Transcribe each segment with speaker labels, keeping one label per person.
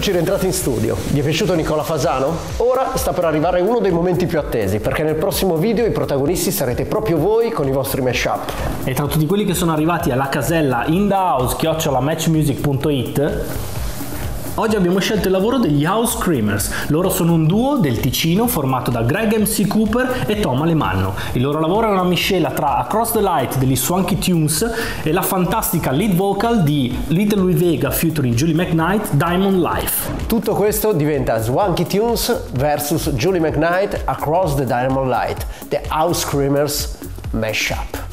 Speaker 1: Eccoci rientrati in studio. Vi è piaciuto Nicola Fasano? Ora sta per arrivare uno dei momenti più attesi, perché nel prossimo video i protagonisti sarete proprio voi con i vostri mashup.
Speaker 2: E tra tutti quelli che sono arrivati alla casella indahouse.matchmusic.it Oggi abbiamo scelto il lavoro degli House Screamers. Loro sono un duo del Ticino formato da Greg MC Cooper e Tom Alemanno. Il loro lavoro è una miscela tra Across the Light degli Swanky Tunes e la fantastica lead vocal di Little Louis Vega featuring Julie McKnight, Diamond Life.
Speaker 1: Tutto questo diventa Swanky Tunes vs Julie McKnight Across the Diamond Light, The House Screamers Mashup.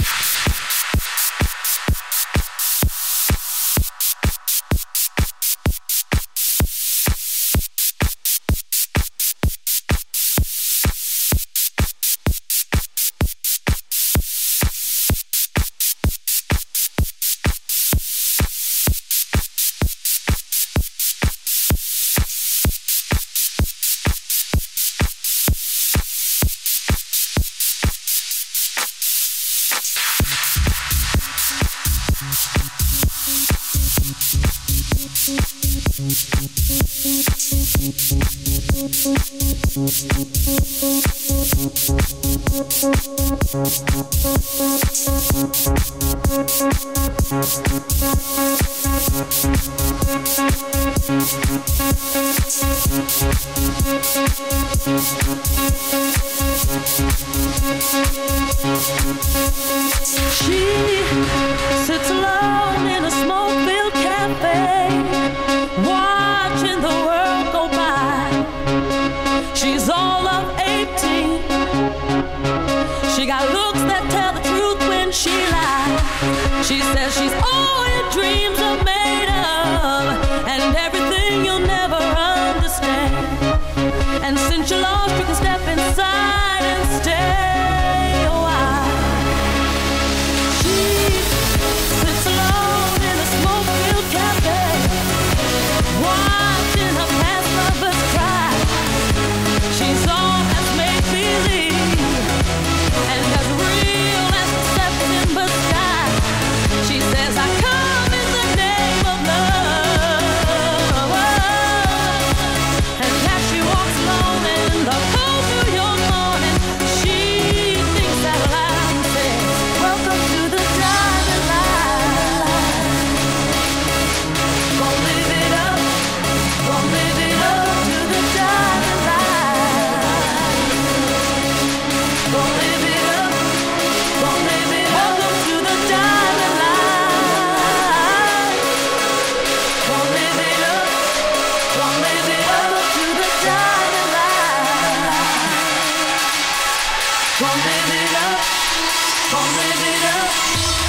Speaker 3: She got looks that tell the truth when she lies. She says she's it up, pump it up.